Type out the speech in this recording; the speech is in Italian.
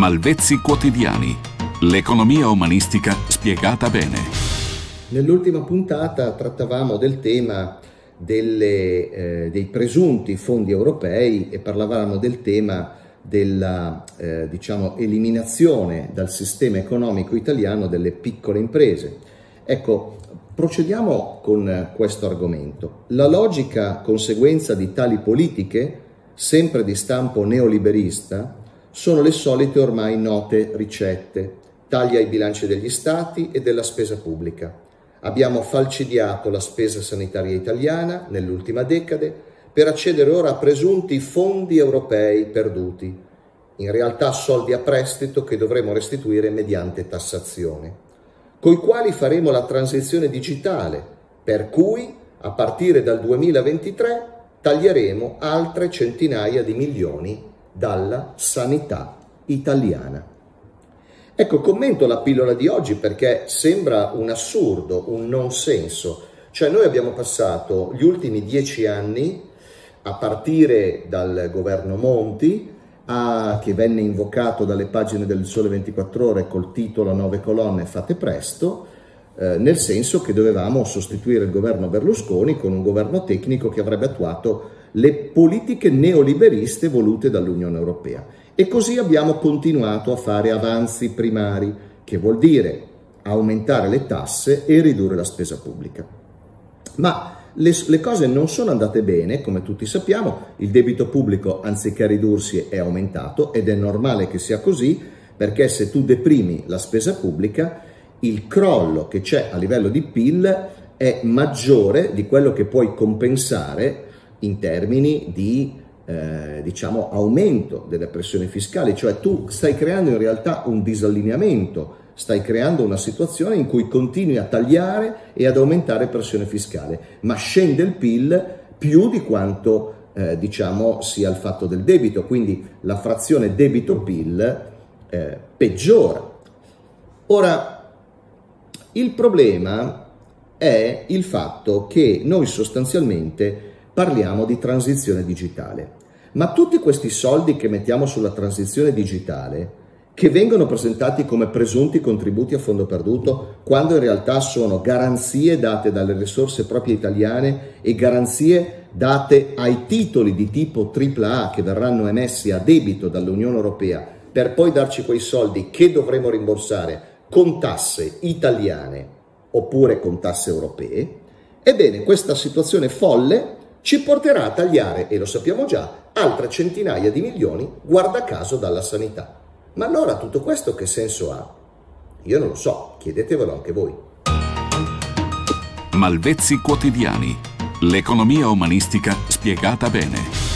Malvezzi quotidiani. L'economia umanistica spiegata bene. Nell'ultima puntata trattavamo del tema delle, eh, dei presunti fondi europei e parlavamo del tema della eh, diciamo, eliminazione dal sistema economico italiano delle piccole imprese. Ecco, procediamo con questo argomento. La logica conseguenza di tali politiche, sempre di stampo neoliberista, sono le solite ormai note ricette, tagli ai bilanci degli stati e della spesa pubblica. Abbiamo falcidiato la spesa sanitaria italiana nell'ultima decade per accedere ora a presunti fondi europei perduti, in realtà soldi a prestito che dovremo restituire mediante tassazione, coi quali faremo la transizione digitale, per cui a partire dal 2023 taglieremo altre centinaia di milioni dalla sanità italiana. Ecco, commento la pillola di oggi perché sembra un assurdo, un non senso. Cioè noi abbiamo passato gli ultimi dieci anni, a partire dal governo Monti, a, che venne invocato dalle pagine del Sole 24 Ore col titolo nove colonne Fate presto, eh, nel senso che dovevamo sostituire il governo Berlusconi con un governo tecnico che avrebbe attuato le politiche neoliberiste volute dall'Unione Europea. E così abbiamo continuato a fare avanzi primari, che vuol dire aumentare le tasse e ridurre la spesa pubblica. Ma le, le, cose non sono andate bene, come tutti sappiamo, il debito pubblico anziché ridursi è aumentato ed è normale che sia così, perché se tu deprimi la spesa pubblica, il crollo che c'è a livello di PIL è maggiore di quello che puoi compensare in termini di eh, diciamo, aumento delle pressioni fiscali, cioè tu stai creando in realtà un disallineamento, stai creando una situazione in cui continui a tagliare e ad aumentare pressione fiscale, ma scende il PIL più di quanto eh, diciamo sia il fatto del debito, quindi la frazione debito-PIL eh, peggiora. Ora, il problema è il fatto che noi sostanzialmente parliamo di transizione digitale. Ma tutti questi soldi che mettiamo sulla transizione digitale, che vengono presentati come presunti contributi a fondo perduto, quando in realtà sono garanzie date dalle risorse proprie italiane e garanzie date ai titoli di tipo AAA che verranno emessi a debito dall'Unione Europea per poi darci quei soldi che dovremo rimborsare con tasse italiane oppure con tasse europee, ebbene questa situazione folle ci porterà a tagliare, e lo sappiamo già, altre centinaia di milioni, guarda caso, dalla sanità. Ma allora tutto questo che senso ha? Io non lo so, chiedetevelo anche voi. Malvezzi quotidiani. L'economia umanistica spiegata bene.